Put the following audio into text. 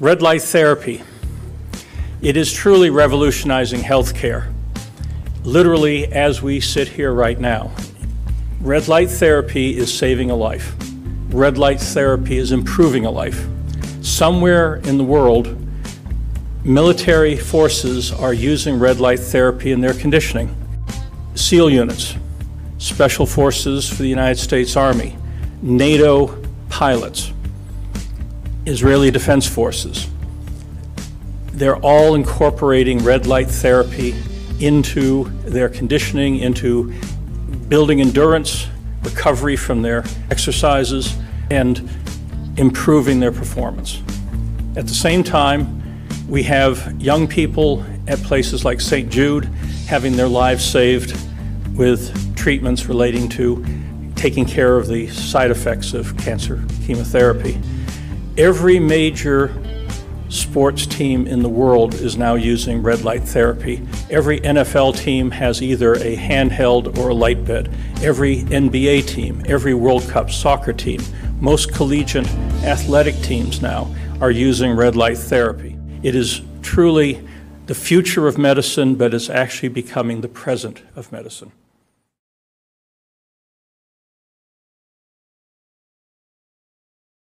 Red light therapy. It is truly revolutionizing healthcare, literally as we sit here right now. Red light therapy is saving a life. Red light therapy is improving a life. Somewhere in the world, military forces are using red light therapy in their conditioning. SEAL units, Special Forces for the United States Army, NATO pilots, Israeli Defense Forces. They're all incorporating red light therapy into their conditioning, into building endurance, recovery from their exercises, and improving their performance. At the same time, we have young people at places like St. Jude having their lives saved with treatments relating to taking care of the side effects of cancer chemotherapy. Every major sports team in the world is now using red light therapy. Every NFL team has either a handheld or a light bed. Every NBA team, every World Cup soccer team, most collegiate athletic teams now are using red light therapy. It is truly the future of medicine, but it's actually becoming the present of medicine.